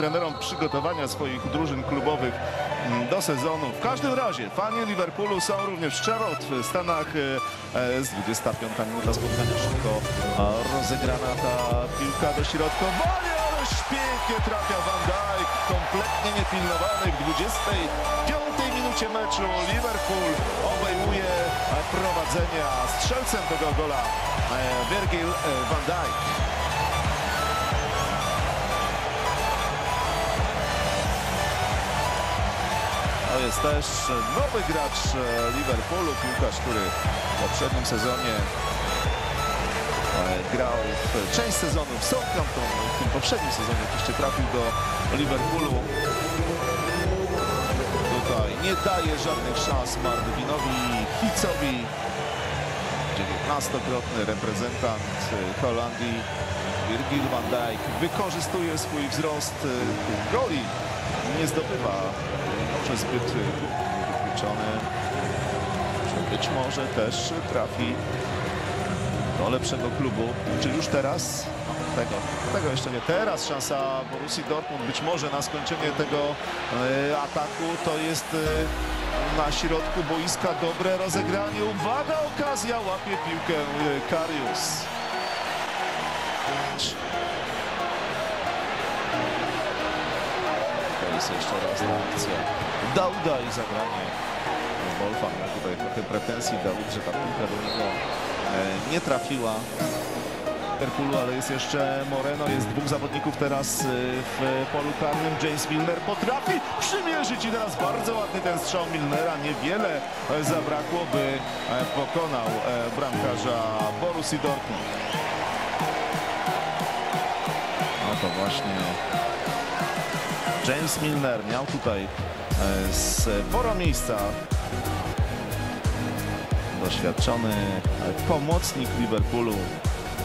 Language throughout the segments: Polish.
trenerom przygotowania swoich drużyn klubowych mm, do sezonu. W każdym razie fani Liverpoolu są również w Charlotte w Stanach. e, e, Z 25 minuta spotkania szybko rozegrana ta piłka do środkowania, ależ pięknie trafia Van Dijk, kompletnie niepilnowany w 25 minucie meczu. Liverpool obejmuje prowadzenie, a strzelcem tego gola e, Virgil van Dijk. To jest też nowy gracz e, Liverpoolu, piłkarz, który w poprzednim sezonie e, grał część sezonu w Southampton. W tym poprzednim sezonie oczywiście trafił do Liverpoolu. Tutaj nie daje żadnych szans Marvinowi Hicowi. 19-krotny reprezentant e, Holandii Virgil van Dijk wykorzystuje swój wzrost goli. Nie zdobywa może zbyt e, wykluczony, że być może też trafi do lepszego klubu. Czy już teraz? Tego, tego jeszcze nie. Teraz szansa Borussii Dortmund być może na skończenie tego e, ataku. To jest e, na środku boiska dobre rozegranie. Uwaga, okazja, łapie piłkę Karius. Jest jeszcze raz ta akcja Dauda i zagranie. Wolfa miał tutaj trochę pretensji Daud, że ta piłka do niego e, nie trafiła. Liverpoolu, ale jest jeszcze Moreno, jest dwóch zawodników teraz e, w polu karnym. James Milner potrafi przymierzyć i teraz bardzo ładny ten strzał Milnera. Niewiele e, zabrakło, by pokonał bramkarza Borussii Dortmund. No to właśnie James Milner miał tutaj e, sporo miejsca. Doświadczony e, pomocnik Liverpoolu.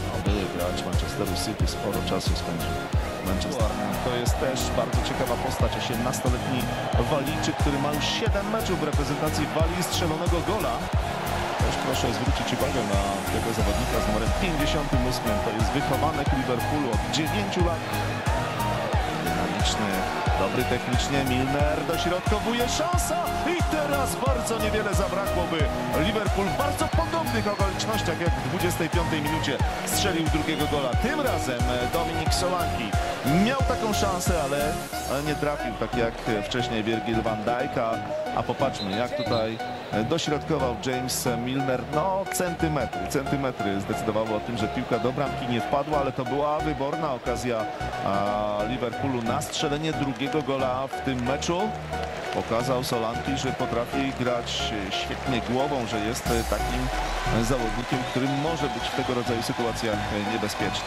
No, były gracz Manchesteru City, sporo czasu spędził. Manchester. To jest też bardzo ciekawa postać, 18-letni Walijczyk, który ma już 7 meczów w reprezentacji Walii strzelonego gola. Też proszę zwrócić uwagę na tego zawodnika z numerem 58. To jest wychowanek Liverpoolu od 9 lat dynamiczny, dobry technicznie, Milner dośrodkowuje szansa i teraz bardzo niewiele zabrakłoby. Liverpool w bardzo podobnych okolicznościach jak w 25 minucie strzelił drugiego gola. Tym razem Dominik Solanki miał taką szansę, ale ale nie trafił, tak jak wcześniej Virgil van Dijk, a, a popatrzmy jak tutaj dośrodkował James Milner, no centymetry, centymetry zdecydowały o tym, że piłka do bramki nie wpadła, ale to była wyborna okazja Liverpoolu na strzelenie drugiego gola w tym meczu. Pokazał Solanki, że potrafi grać świetnie głową, że jest takim zawodnikiem, który może być w tego rodzaju sytuacjach niebezpieczny.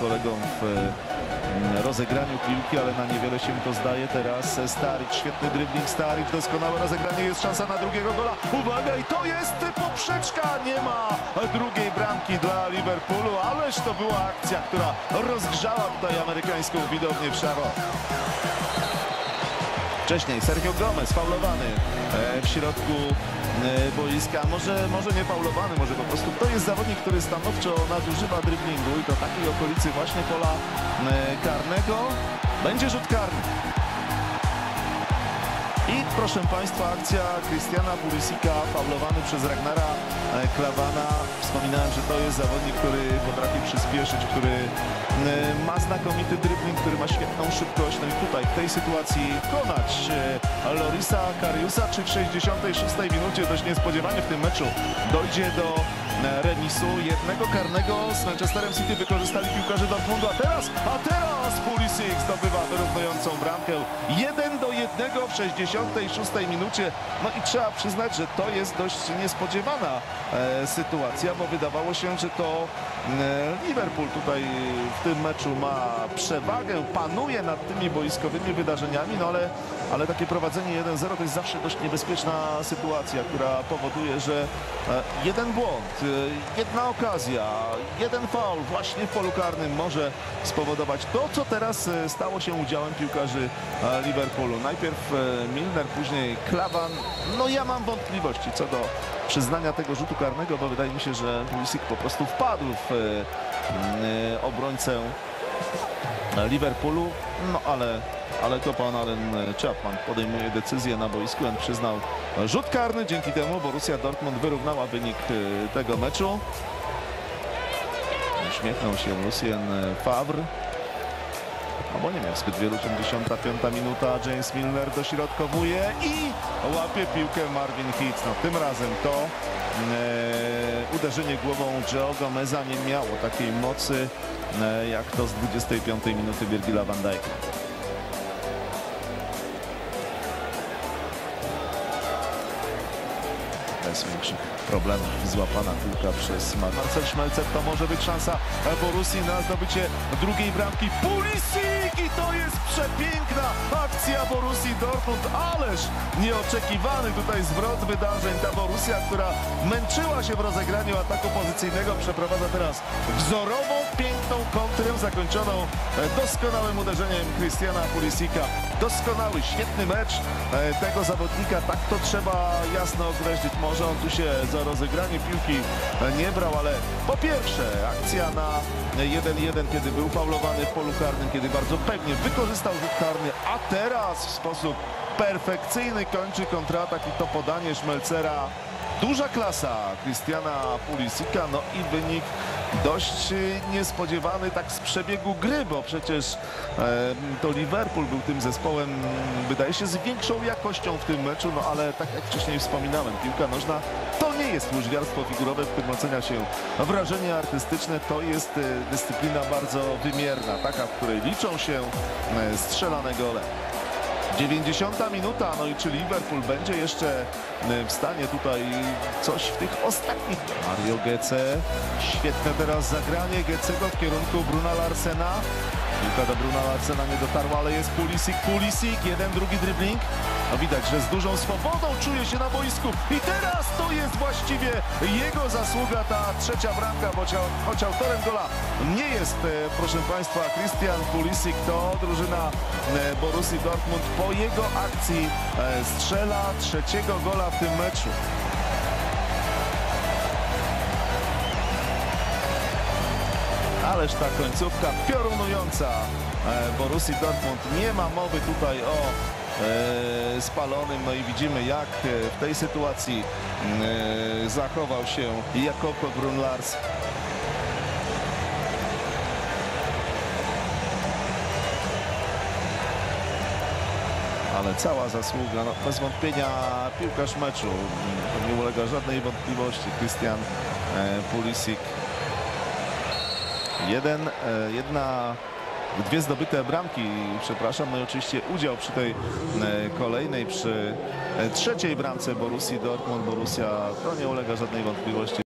Kolegom w mm, rozegraniu piłki, ale na niewiele się to zdaje. Teraz Staric, świetny dribbling Staric, doskonałe rozegranie, jest szansa na drugiego gola. Uwaga i to jest poprzeczka, nie ma drugiej bramki dla Liverpoolu, ależ to była akcja, która rozgrzała tutaj amerykańską widownię w Charlotte. Wcześniej Sergio Gomez faulowany e, w środku boiska. Może, może nie faulowany, może po prostu to jest zawodnik, który stanowczo nadużywa driblingu i w takiej okolicy właśnie pola e, karnego. Będzie rzut karny. I proszę Państwa, akcja Christiana Pulisika, faulowany przez Ragnara e, Klawana. Wspominałem, że to jest zawodnik, który potrafi przyspieszyć, który e, ma znakomity dribbling, który ma świetną szybkość. No i tutaj w tej sytuacji konać e, Lorisa Kariusa, czy w 66 minucie dość niespodziewanie w tym meczu dojdzie do remisu jednego karnego z Manchesterem City wykorzystali piłkarze Dortmundu, a teraz, a teraz Pulisic zdobywa wyrównującą bramkę 1 do 1 w 66 minucie. No i trzeba przyznać, że to jest dość niespodziewana e, sytuacja, bo wydawało się, że to e, Liverpool tutaj w tym meczu ma przewagę, panuje nad tymi boiskowymi wydarzeniami, no ale, ale takie prowadzenie 1-0 to jest zawsze dość niebezpieczna sytuacja, która powoduje, że e, jeden błąd jedna okazja, jeden faul właśnie w polu karnym może spowodować to, co teraz e, stało się udziałem piłkarzy e, Liverpoolu. Najpierw e, Milner, później Klawan. No ja mam wątpliwości co do przyznania tego rzutu karnego, bo wydaje mi się, że Pulisic po prostu wpadł w obrońcę Liverpoolu, no ale, ale to pan Alen Chapman podejmuje decyzję na boisku. On przyznał rzut karny, dzięki temu Borussia Dortmund wyrównała wynik e, tego meczu. Uśmiechnął się Lucien Favre. Albo nie miał zbyt wielu, 75 minuta, James Milner dośrodkowuje i łapie piłkę Marvin Hitz. No, tym razem to e, uderzenie głową Joe Gomeza nie miało takiej mocy e, jak to z 25 minuty Virgila van Dijk'a. Bez większych problemów złapana piłka przez Mar- Marcel Szmelcer. To może być szansa Borussii na zdobycie drugiej bramki. Pulisic i to jest przepiękna akcja Borussii Dortmund. Ależ nieoczekiwany tutaj zwrot wydarzeń. Ta Borussia, która męczyła się w rozegraniu ataku pozycyjnego, przeprowadza teraz wzorową, piękną kontrę zakończoną doskonałym uderzeniem Christiana Pulisic'a. Doskonały, świetny mecz e, tego zawodnika. Tak to trzeba jasno określić. Może on tu się za rozegranie piłki nie brał, ale po pierwsze akcja na 1-1, kiedy był faulowany w polu karnym, kiedy bardzo pewnie wykorzystał rzut karny, a teraz w sposób perfekcyjny kończy kontratak i to podanie Szmelcera. Duża klasa Christiana Pulisic'a, no i wynik dość niespodziewany tak z przebiegu gry, bo przecież to Liverpool był tym zespołem, wydaje się, z większą jakością w tym meczu, no ale tak jak wcześniej wspominałem, piłka nożna to nie jest łyżwiarstwo figurowe, w którym ocenia się wrażenie artystyczne, to jest e, dyscyplina bardzo wymierna, taka, w której liczą się e, strzelane gole. 90 minuta, no i czy Liverpool będzie jeszcze w stanie tutaj coś w tych ostatnich... Mario Gece, świetne teraz zagranie Gecego w kierunku Bruna Larsena. Piłka do Bruna Larsena nie dotarła, ale jest Pulisic, Pulisic, jeden, drugi dribbling. No widać, że z dużą swobodą czuje się na boisku i teraz to jest właściwie jego zasługa, ta trzecia bramka, choć, choć autorem gola nie jest, e, proszę Państwa, Christian Pulisic, to drużyna e, Borussii Dortmund po jego akcji e, strzela trzeciego gola w tym meczu. Ależ ta końcówka piorunująca Borussii Dortmund. Nie ma mowy tutaj o spalonym. No i widzimy jak e, w tej sytuacji e, zachował się Jakoko Grunlars. Ale cała zasługa, no bez wątpienia piłkarz meczu. To nie ulega żadnej wątpliwości. Christian e, Pulisic. Jeden, e, jedna, dwie zdobyte bramki, przepraszam, no i oczywiście udział przy tej e, kolejnej, przy e, trzeciej bramce Borussii Dortmund. Borussia to nie ulega żadnej wątpliwości.